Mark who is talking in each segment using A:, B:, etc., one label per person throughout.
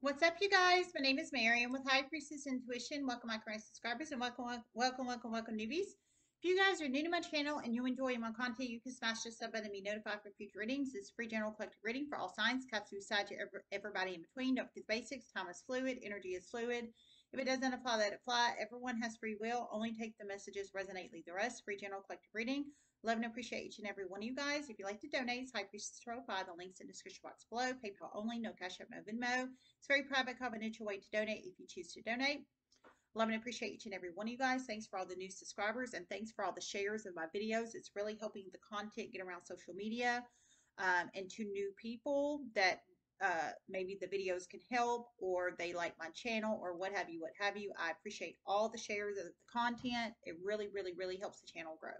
A: What's up, you guys? My name is Mary. I'm with High Priestess Intuition. Welcome, my current subscribers, and welcome, welcome, welcome, welcome, newbies. If you guys are new to my channel and you enjoy my content, you can smash the sub button to be notified for future readings. It's free general collective reading for all signs, cups, side to everybody in between. Don't forget the basics. Time is fluid. Energy is fluid. If it doesn't apply, let it fly. Everyone has free will. Only take the messages resonate, leave the rest. Free general collective reading. Love and appreciate each and every one of you guys. If you'd like to donate, it's High Priestess by the links in the description box below. PayPal only, no Cash App, no Venmo. It's a very private, confidential way to donate if you choose to donate. Love and appreciate each and every one of you guys. Thanks for all the new subscribers and thanks for all the shares of my videos. It's really helping the content get around social media um, and to new people that uh, maybe the videos can help or they like my channel or what have you, what have you. I appreciate all the shares of the content. It really, really, really helps the channel grow.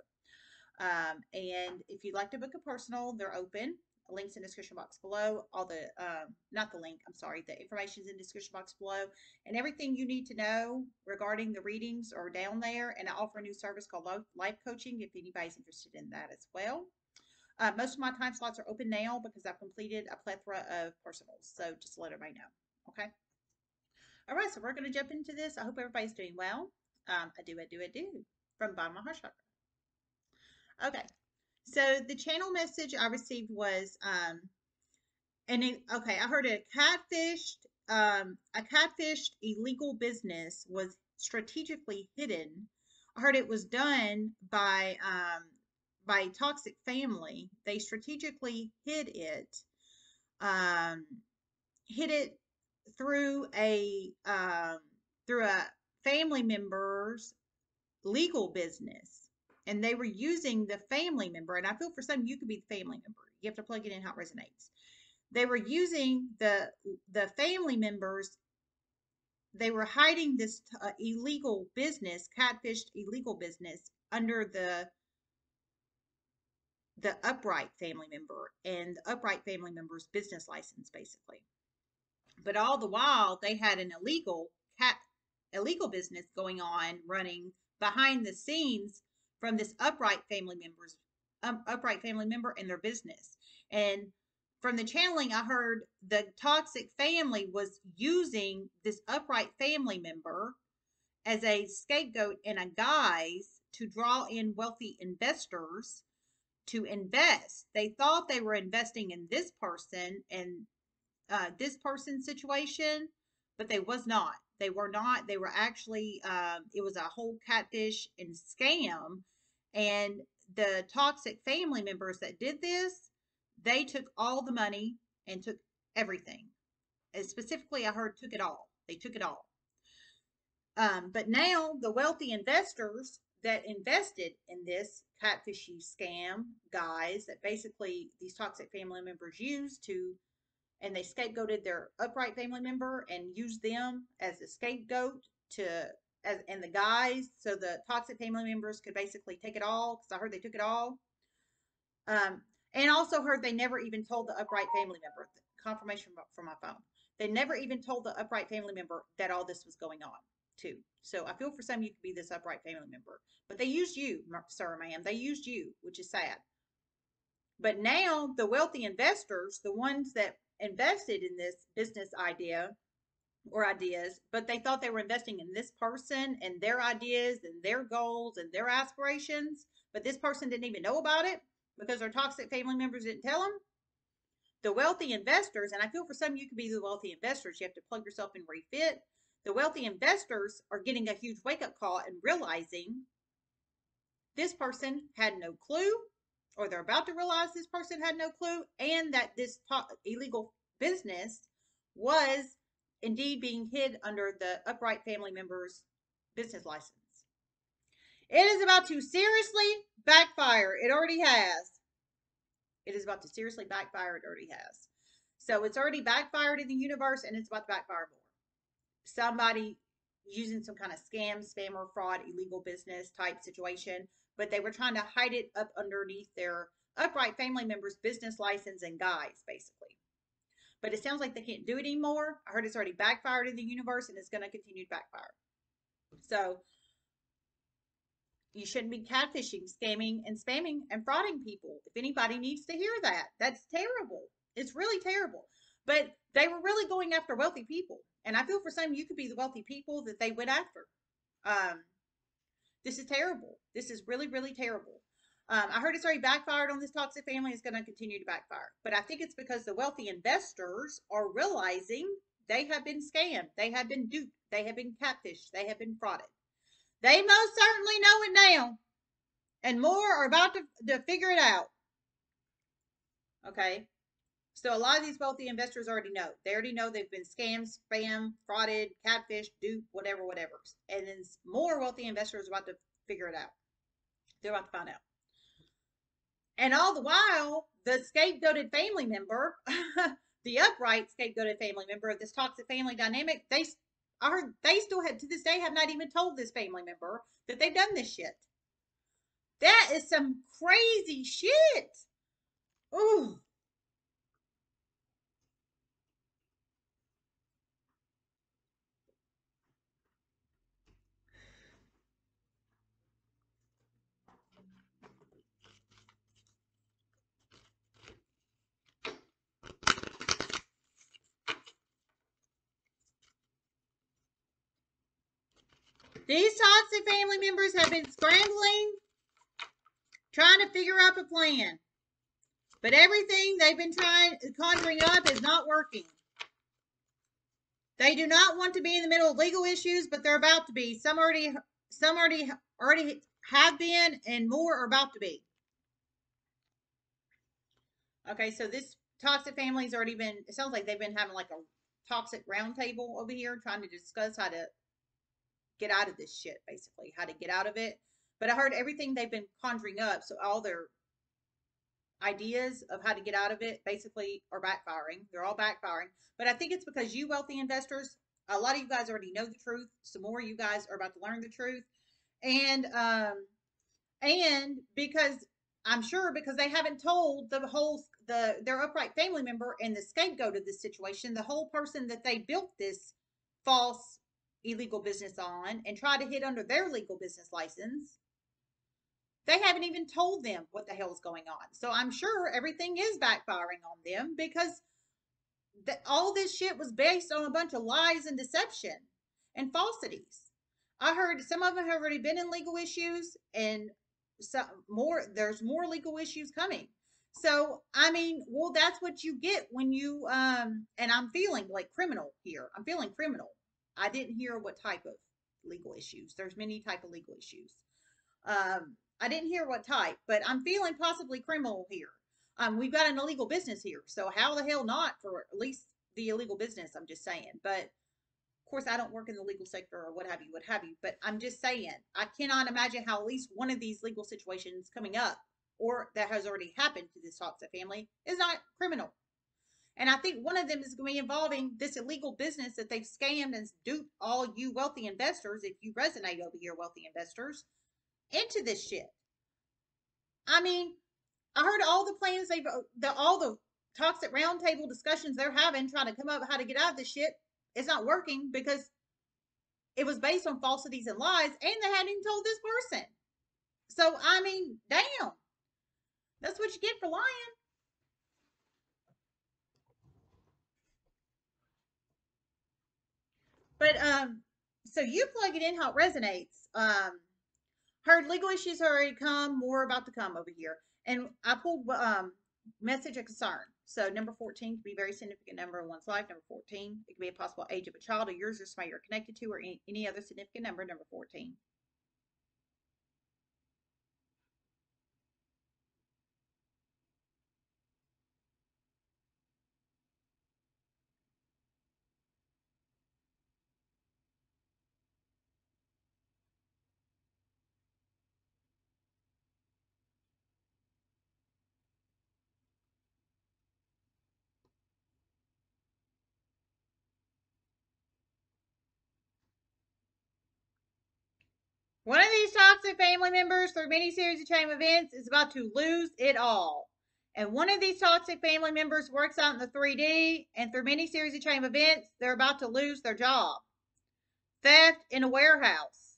A: Um, and if you'd like to book a personal, they're open. Links in the description box below. All the, um, not the link, I'm sorry, the information is in the description box below. And everything you need to know regarding the readings are down there. And I offer a new service called Life Coaching if anybody's interested in that as well. Uh, most of my time slots are open now because I've completed a plethora of personals. So just let everybody know. Okay. All right. So we're going to jump into this. I hope everybody's doing well. Um, I do, I do, I do. From bottom of my heart chakra. Okay. So the channel message I received was, um, and it, okay, I heard a catfished, um, a catfished illegal business was strategically hidden. I heard it was done by, um, by toxic family. They strategically hid it, um, hid it through a, um, through a family member's legal business and they were using the family member. And I feel for some, you could be the family member. You have to plug it in how it resonates. They were using the the family members. They were hiding this uh, illegal business, catfished illegal business, under the the upright family member and the upright family member's business license, basically. But all the while, they had an illegal cat illegal business going on, running behind the scenes from this upright family members um, upright family member and their business. And from the channeling i heard the toxic family was using this upright family member as a scapegoat and a guise to draw in wealthy investors to invest. They thought they were investing in this person and uh, this person's situation but they was not they were not. They were actually, um, it was a whole catfish and scam. And the toxic family members that did this, they took all the money and took everything. And specifically, I heard took it all. They took it all. Um, but now the wealthy investors that invested in this catfishy scam guys that basically these toxic family members use to and they scapegoated their upright family member and used them as a scapegoat to as and the guys so the toxic family members could basically take it all because I heard they took it all. Um, and also heard they never even told the upright family member confirmation from my phone. They never even told the upright family member that all this was going on too. So I feel for some you could be this upright family member, but they used you, sir, ma'am. They used you, which is sad. But now the wealthy investors, the ones that invested in this business idea or ideas, but they thought they were investing in this person and their ideas and their goals and their aspirations, but this person didn't even know about it because their toxic family members didn't tell them. The wealthy investors, and I feel for some you could be the wealthy investors, you have to plug yourself in refit. The wealthy investors are getting a huge wake up call and realizing this person had no clue or they're about to realize this person had no clue and that this illegal business was indeed being hid under the upright family member's business license. It is about to seriously backfire. It already has. It is about to seriously backfire. It already has. So it's already backfired in the universe and it's about to backfire more. Somebody using some kind of scam, spam, or fraud, illegal business type situation but they were trying to hide it up underneath their upright family members' business license and guise, basically. But it sounds like they can't do it anymore. I heard it's already backfired in the universe and it's going to continue to backfire. So you shouldn't be catfishing, scamming, and spamming and frauding people. If anybody needs to hear that, that's terrible. It's really terrible. But they were really going after wealthy people. And I feel for some, you could be the wealthy people that they went after. Um, this is terrible. This is really, really terrible. Um, I heard it's already backfired on this toxic family. It's going to continue to backfire. But I think it's because the wealthy investors are realizing they have been scammed. They have been duped. They have been catfished. They have been frauded. They most certainly know it now. And more are about to, to figure it out. Okay. So a lot of these wealthy investors already know. They already know they've been scammed, spam, frauded, catfish, duped, whatever, whatever. And then more wealthy investors are about to figure it out. They're about to find out. And all the while, the scapegoated family member, the upright scapegoated family member of this toxic family dynamic, they are they still have to this day have not even told this family member that they've done this shit. That is some crazy shit. Ooh. These toxic family members have been scrambling, trying to figure out a plan. But everything they've been trying, conjuring up is not working. They do not want to be in the middle of legal issues, but they're about to be. Some already, some already, already have been, and more are about to be. Okay, so this toxic family's already been. It sounds like they've been having like a toxic roundtable over here, trying to discuss how to get out of this shit, basically, how to get out of it. But I heard everything they've been conjuring up, so all their ideas of how to get out of it basically are backfiring. They're all backfiring. But I think it's because you wealthy investors, a lot of you guys already know the truth. Some more you guys are about to learn the truth. And um and because I'm sure because they haven't told the whole the their upright family member and the scapegoat of this situation, the whole person that they built this false illegal business on and try to hit under their legal business license, they haven't even told them what the hell is going on. So I'm sure everything is backfiring on them because the, all this shit was based on a bunch of lies and deception and falsities. I heard some of them have already been in legal issues and some more there's more legal issues coming. So, I mean, well, that's what you get when you, um, and I'm feeling like criminal here. I'm feeling criminal I didn't hear what type of legal issues. There's many type of legal issues. Um, I didn't hear what type, but I'm feeling possibly criminal here. Um, we've got an illegal business here, so how the hell not for at least the illegal business? I'm just saying. But of course, I don't work in the legal sector or what have you, what have you. But I'm just saying, I cannot imagine how at least one of these legal situations coming up, or that has already happened to this toxic family, is not criminal. And I think one of them is going to be involving this illegal business that they've scammed and duped all you wealthy investors, if you resonate over here, wealthy investors, into this shit. I mean, I heard all the plans they've, uh, the, all the toxic roundtable discussions they're having, trying to come up how to get out of this shit. It's not working because it was based on falsities and lies, and they hadn't even told this person. So, I mean, damn. That's what you get for lying. But um, so you plug it in how it resonates. Um, heard legal issues already come, more about to come over here. And I pulled um message of concern. So number 14 could be a very significant number in one's life. Number 14, it could be a possible age of a child or yours or somebody you're connected to or any, any other significant number. Number 14. One of these toxic family members through many series of chain events is about to lose it all. And one of these toxic family members works out in the 3D, and through many series of chain events, they're about to lose their job. Theft in a warehouse.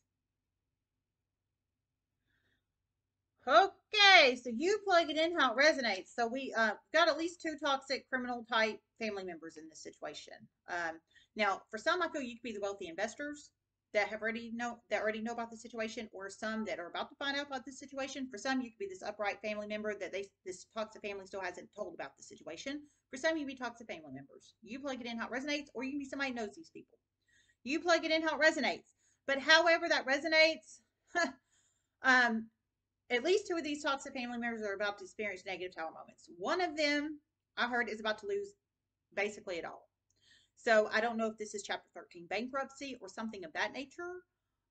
A: Okay, so you plug it in how it resonates. So we uh, got at least two toxic criminal type family members in this situation. Um, now, for some, I feel you could be the wealthy investors that have already know that already know about the situation, or some that are about to find out about the situation. For some, you could be this upright family member that they this toxic family still hasn't told about the situation. For some, you be toxic family members. You plug it in how it resonates, or you can be somebody knows these people. You plug it in how it resonates. But however that resonates, um, at least two of these toxic family members are about to experience negative tower moments. One of them, I heard, is about to lose basically it all. So I don't know if this is Chapter 13 bankruptcy or something of that nature,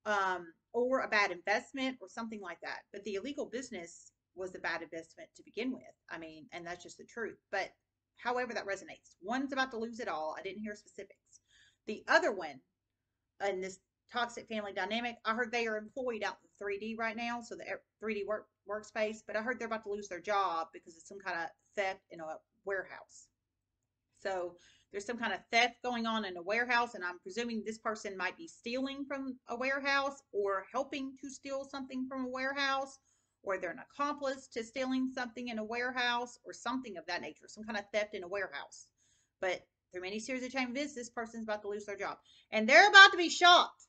A: um, or a bad investment or something like that. But the illegal business was a bad investment to begin with. I mean, and that's just the truth. But however that resonates, one's about to lose it all. I didn't hear specifics. The other one, in this toxic family dynamic. I heard they are employed out in 3D right now, so the 3D work workspace. But I heard they're about to lose their job because of some kind of theft in a warehouse. So there's some kind of theft going on in a warehouse, and I'm presuming this person might be stealing from a warehouse or helping to steal something from a warehouse, or they're an accomplice to stealing something in a warehouse or something of that nature, some kind of theft in a warehouse. But through many series of chain events, this person's about to lose their job. And they're about to be shocked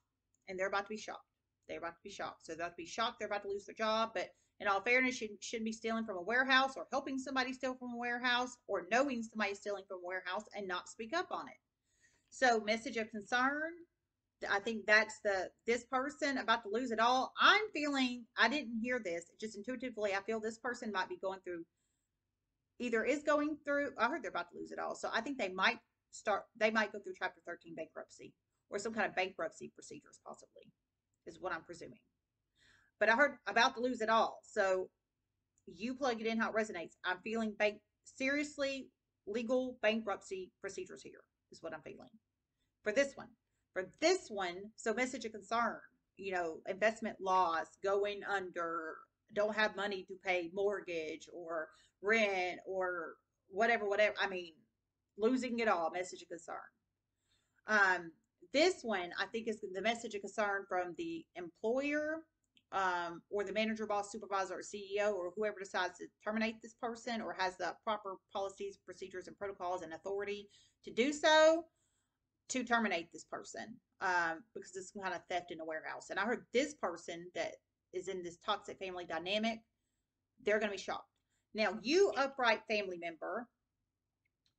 A: and they're about to be shocked. They're about to be shocked. So they're about to be shocked. They're about to lose their job. But in all fairness, you shouldn't be stealing from a warehouse or helping somebody steal from a warehouse or knowing somebody stealing from a warehouse and not speak up on it. So message of concern. I think that's the this person about to lose it all. I'm feeling I didn't hear this. Just intuitively, I feel this person might be going through either is going through I heard they're about to lose it all. So I think they might start they might go through chapter 13 bankruptcy or some kind of bankruptcy procedures, possibly, is what I'm presuming. But I heard about to lose it all. So you plug it in how it resonates. I'm feeling bank seriously legal bankruptcy procedures here, is what I'm feeling. For this one. For this one, so message of concern, you know, investment loss, going under, don't have money to pay mortgage or rent or whatever, whatever. I mean, losing it all, message of concern. Um, this one, I think, is the message of concern from the employer um, or the manager, boss, supervisor, or CEO, or whoever decides to terminate this person or has the proper policies, procedures, and protocols and authority to do so to terminate this person um, because it's kind of theft in a warehouse. And I heard this person that is in this toxic family dynamic, they're going to be shocked. Now, you upright family member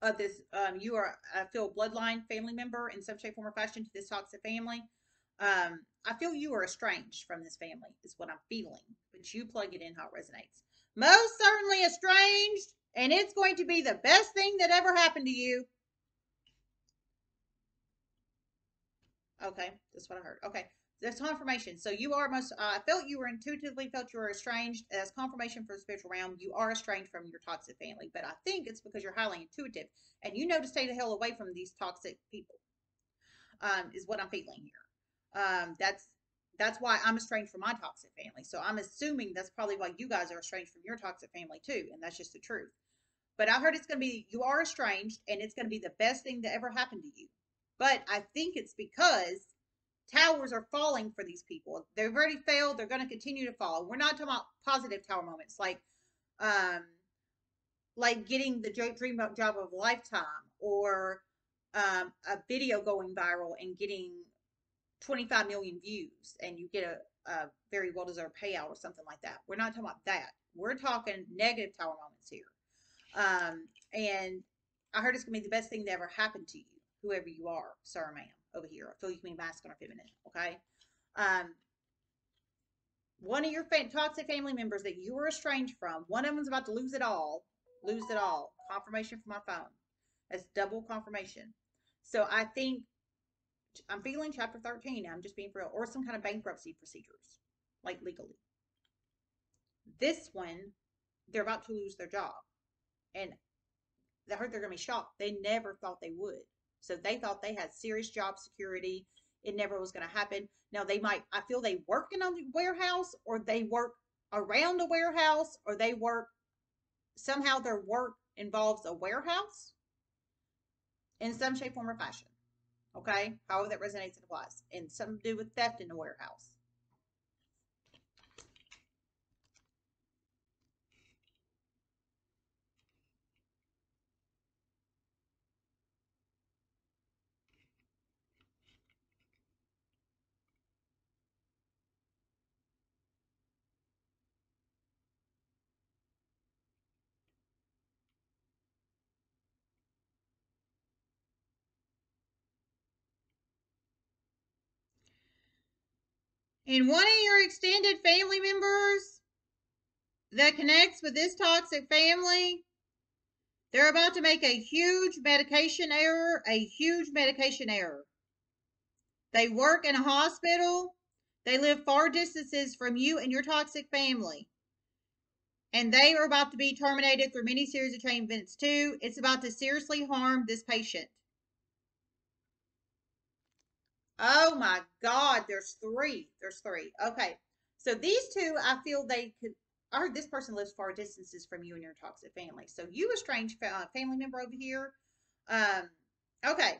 A: of this, um, you are, I feel, bloodline family member in some shape, form, or fashion to this toxic family. Um, I feel you are estranged from this family, is what I'm feeling. But you plug it in how it resonates. Most certainly estranged, and it's going to be the best thing that ever happened to you. Okay, that's what I heard. Okay, that's confirmation. So you are most, uh, I felt you were intuitively felt you were estranged as confirmation for the spiritual realm. You are estranged from your toxic family, but I think it's because you're highly intuitive and you know to stay the hell away from these toxic people. Um, is what I'm feeling here. Um, that's that's why I'm estranged from my toxic family. So I'm assuming that's probably why you guys are estranged from your toxic family too, and that's just the truth. But I heard it's going to be you are estranged, and it's going to be the best thing that ever happened to you. But I think it's because towers are falling for these people. They've already failed. They're going to continue to fall. We're not talking about positive tower moments like, um, like getting the dream job of a lifetime or um, a video going viral and getting 25 million views and you get a, a very well deserved payout or something like that. We're not talking about that. We're talking negative tower moments here. Um, and I heard it's going to be the best thing that ever happened to you, whoever you are, sir or ma'am over here. I feel you can be masculine or feminine. Okay. Um, one of your toxic family members that you were estranged from, one of them's about to lose it all. Lose it all. Confirmation from my phone. That's double confirmation. So I think I'm feeling chapter 13. I'm just being real, or some kind of bankruptcy procedures, like legally. This one, they're about to lose their job. And I heard they're going to be shocked. They never thought they would. So they thought they had serious job security. It never was going to happen. Now they might, I feel they work in a warehouse or they work around a warehouse or they work, somehow their work involves a warehouse in some shape, form, or fashion. Okay. However that resonates and applies. And something to do with theft in the warehouse. And one of your extended family members that connects with this toxic family, they're about to make a huge medication error, a huge medication error. They work in a hospital. They live far distances from you and your toxic family. And they are about to be terminated through many series of chain events too. It's about to seriously harm this patient. Oh my God, there's three. There's three. Okay. So these two, I feel they could. I heard this person lives far distances from you and your toxic family. So you, a strange family member over here. Um, okay.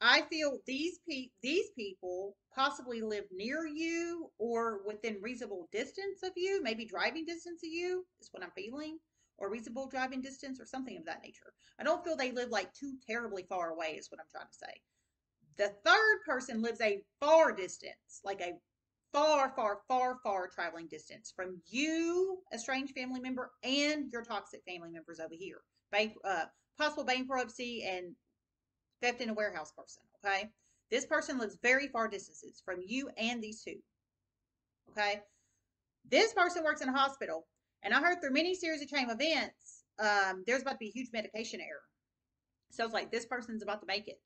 A: I feel these pe- these people possibly live near you or within reasonable distance of you, maybe driving distance of you is what I'm feeling, or reasonable driving distance or something of that nature. I don't feel they live like too terribly far away is what I'm trying to say. The third person lives a far distance, like a far, far, far, far traveling distance from you, a strange family member, and your toxic family members over here. Bank, uh, possible bankruptcy and theft in a warehouse person. Okay. This person lives very far distances from you and these two. Okay. This person works in a hospital, and I heard through many series of chain events, um, there's about to be a huge medication error. Sounds like this person's about to make it.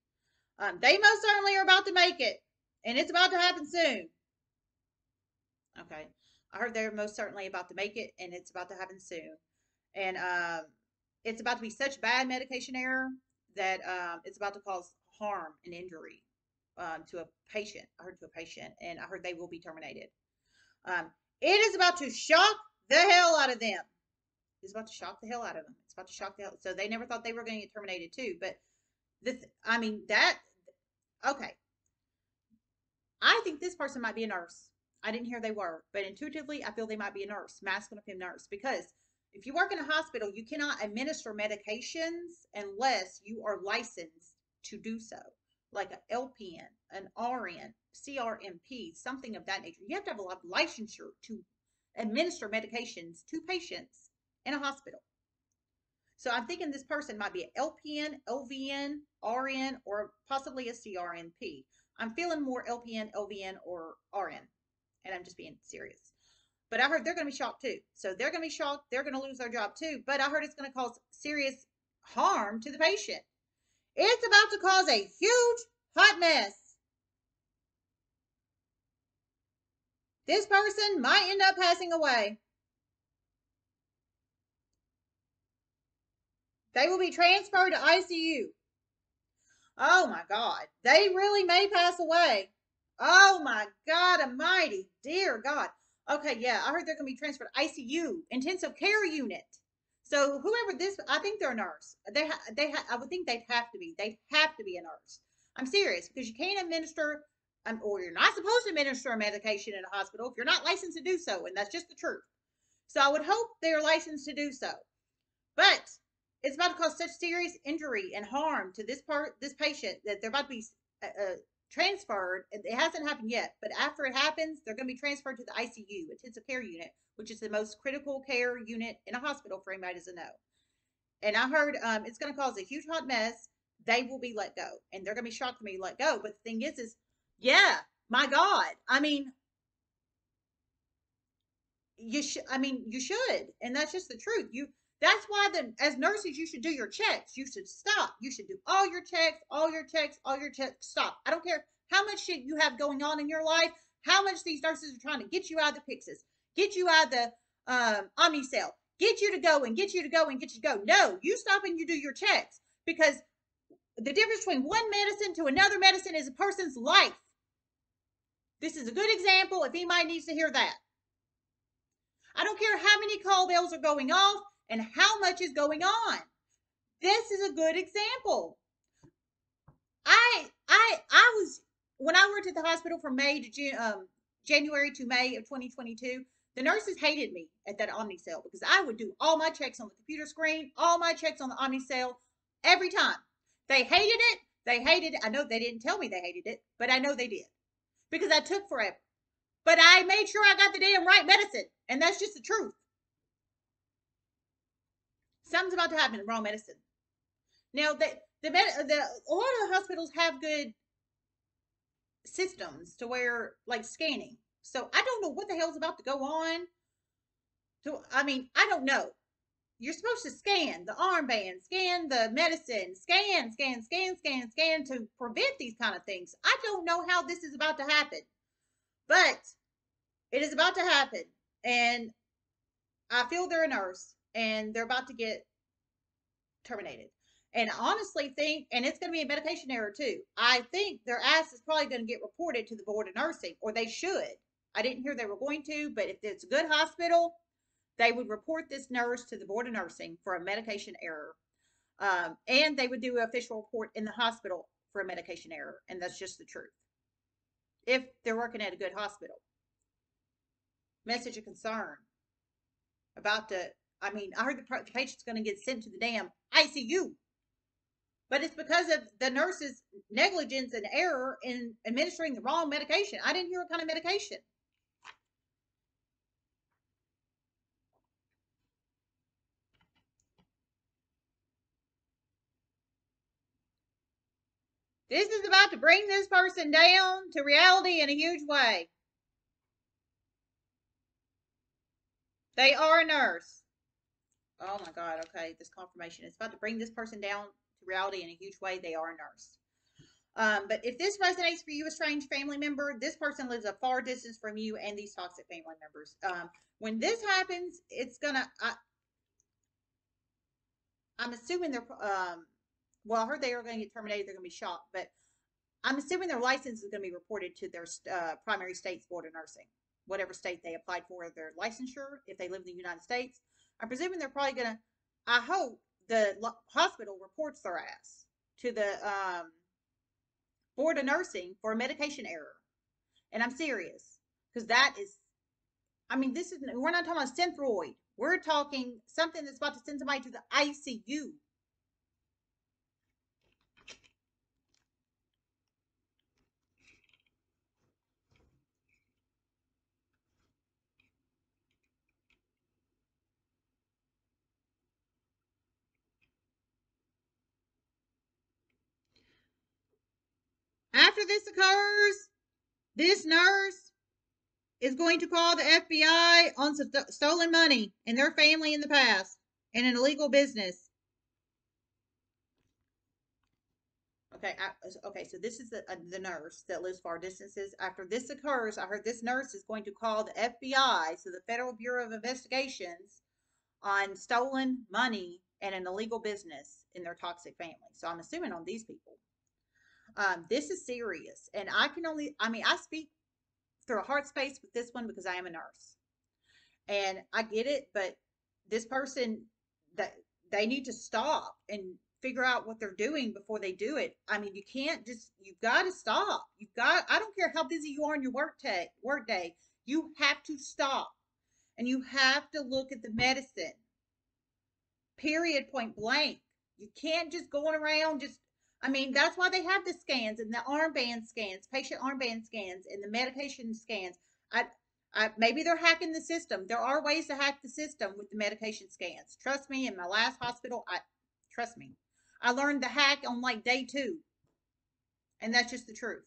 A: Um, they most certainly are about to make it, and it's about to happen soon. Okay. I heard they're most certainly about to make it, and it's about to happen soon. And um, it's about to be such bad medication error that um, it's about to cause harm and injury um, to a patient. I heard to a patient, and I heard they will be terminated. Um, it is about to shock the hell out of them. It's about to shock the hell out of them. It's about to shock the hell. So they never thought they were going to get terminated too. But this, I mean, that Okay. I think this person might be a nurse. I didn't hear they were, but intuitively, I feel they might be a nurse, masculine nurse, because if you work in a hospital, you cannot administer medications unless you are licensed to do so, like an LPN, an RN, CRNP, something of that nature. You have to have a lot of licensure to administer medications to patients in a hospital. So I'm thinking this person might be an LPN, LVN, RN, or possibly a CRNP. I'm feeling more LPN, LVN, or RN. And I'm just being serious. But I heard they're going to be shocked too. So they're going to be shocked. They're going to lose their job too. But I heard it's going to cause serious harm to the patient. It's about to cause a huge hot mess. This person might end up passing away. They will be transferred to ICU. Oh my God. They really may pass away. Oh my God Almighty. Dear God. Okay, yeah, I heard they're going to be transferred to ICU, intensive care unit. So whoever this, I think they're a nurse. They, ha, they, ha, I would think they'd have to be. They'd have to be a nurse. I'm serious because you can't administer, um, or you're not supposed to administer a medication in a hospital if you're not licensed to do so, and that's just the truth. So I would hope they're licensed to do so. But it's about to cause such serious injury and harm to this part, this patient, that they're about to be uh, uh transferred. It hasn't happened yet, but after it happens, they're going to be transferred to the ICU, intensive care unit, which is the most critical care unit in a hospital for anybody to know. And I heard um, it's going to cause a huge hot mess. They will be let go, and they're going to be shocked to be let go. But the thing is, is yeah, my God, I mean, you should. I mean, you should, and that's just the truth. You that's why the as nurses you should do your checks. You should stop. You should do all your checks, all your checks, all your checks. Stop. I don't care how much shit you have going on in your life, how much these nurses are trying to get you out of the Pyxis, get you out of the um, Omnicell, get you to go and get you to go and get you to go. No, you stop and you do your checks because the difference between one medicine to another medicine is a person's life. This is a good example if anybody needs to hear that. I don't care how many call bells are going off and how much is going on. This is a good example. I I I was when I worked at the hospital from May to June, um, January to May of 2022. The nurses hated me at that Omnicell because I would do all my checks on the computer screen, all my checks on the Omnicell every time. They hated it. They hated it. I know they didn't tell me they hated it, but I know they did because I took forever. But I made sure I got the damn right medicine, and that's just the truth. Something's about to happen in wrong medicine. Now, the, the, the a lot of the hospitals have good systems to where, like scanning. So I don't know what the hell's about to go on. So I mean, I don't know. You're supposed to scan the armband, scan the medicine, scan, scan, scan, scan, scan to prevent these kind of things. I don't know how this is about to happen, but it is about to happen. And I feel they're a nurse and they're about to get terminated. And honestly think, and it's going to be a medication error too. I think their ass is probably going to get reported to the board of nursing, or they should. I didn't hear they were going to, but if it's a good hospital, they would report this nurse to the board of nursing for a medication error. Um, and they would do an official report in the hospital for a medication error. And that's just the truth. If they're working at a good hospital. Message of concern about the, I mean, I heard the, patient's going to get sent to the damn ICU. But it's because of the nurse's negligence and error in administering the wrong medication. I didn't hear what kind of medication. This is about to bring this person down to reality in a huge way. They are a nurse. Oh my God. Okay. This confirmation is about to bring this person down to reality in a huge way. They are a nurse. Um, but if this resonates for you, a strange family member, this person lives a far distance from you and these toxic family members. Um, when this happens, it's gonna. I, I'm assuming they're. Um, well, I heard they are going to get terminated. They're going to be shot, but I'm assuming their license is going to be reported to their uh, primary state's board of nursing, whatever state they applied for their licensure. If they live in the United States, I'm presuming they're probably going to. I hope the hospital reports their ass to the um, board of nursing for a medication error, and I'm serious because that is. I mean, this is we're not talking about synthroid. We're talking something that's about to send somebody to the ICU After this occurs, this nurse is going to call the FBI on st- stolen money and their family in the past and an illegal business. Okay, I, okay. So this is the, uh, the nurse that lives far distances. After this occurs, I heard this nurse is going to call the FBI, so the Federal Bureau of Investigations, on stolen money and an illegal business in their toxic family. So I'm assuming on these people. Um, this is serious. And I can only, I mean, I speak through a heart space with this one because I am a nurse. And I get it, but this person that they need to stop and figure out what they're doing before they do it. I mean, you can't just you've got to stop. You've got I don't care how busy you are in your work day, work day. You have to stop. And you have to look at the medicine. Period point blank. You can't just going around just I mean, that's why they have the scans and the armband scans, patient armband scans, and the medication scans. I, I, maybe they're hacking the system. There are ways to hack the system with the medication scans. Trust me, in my last hospital, I trust me, I learned the hack on like day two, and that's just the truth.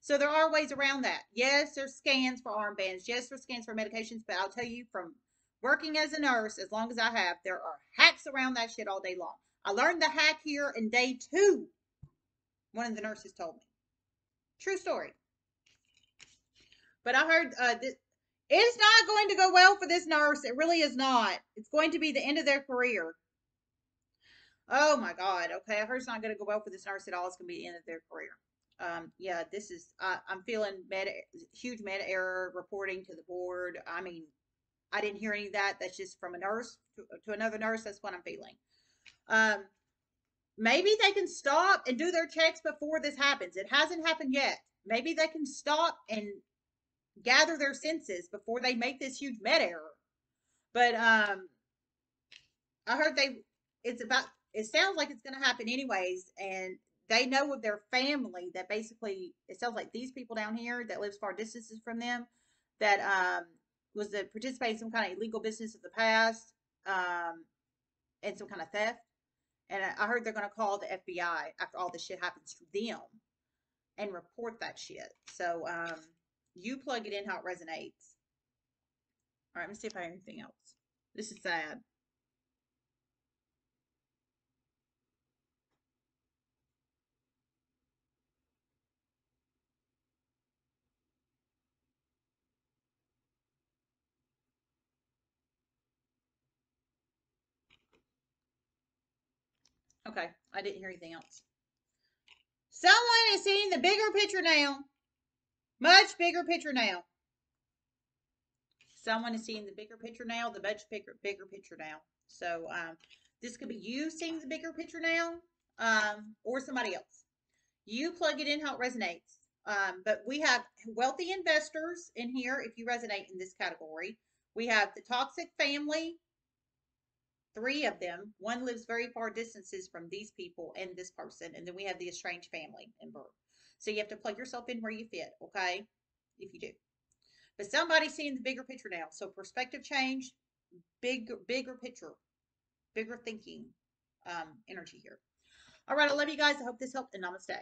A: So there are ways around that. Yes, there's scans for armbands. Yes, there's scans for medications. But I'll tell you, from working as a nurse, as long as I have, there are hacks around that shit all day long. I learned the hack here in day two one of the nurses told me. True story. But I heard uh, that it's not going to go well for this nurse. It really is not. It's going to be the end of their career. Oh my God. Okay. I heard it's not going to go well for this nurse at all. It's going to be the end of their career. Um, yeah, this is, uh, I'm feeling meta, huge meta error reporting to the board. I mean, I didn't hear any of that. That's just from a nurse to, to another nurse. That's what I'm feeling. Um, maybe they can stop and do their checks before this happens. It hasn't happened yet. Maybe they can stop and gather their senses before they make this huge med error. But um I heard they it's about it sounds like it's going to happen anyways and they know of their family that basically it sounds like these people down here that lives far distances from them that um was to participate in some kind of illegal business of the past um and some kind of theft and I heard they're going to call the FBI after all this shit happens to them and report that shit. So, um, You plug it in how it resonates. All right, let me see if I have anything else. This is sad. Okay, I didn't hear anything else. Someone is seeing the bigger picture now. Much bigger picture now. Someone is seeing the bigger picture now, the much bigger bigger picture now. So um, this could be you seeing the bigger picture now, um, or somebody else. You plug it in how it resonates. Um, but we have wealthy investors in here if you resonate in this category. We have the toxic family, three of them. One lives very far distances from these people and this person. And then we have the estranged family member. So you have to plug yourself in where you fit, okay? If you do. But somebody's seeing the bigger picture now. So perspective change, big, bigger picture, bigger thinking um, energy here. All right, I love you guys. I hope this helped, and namaste.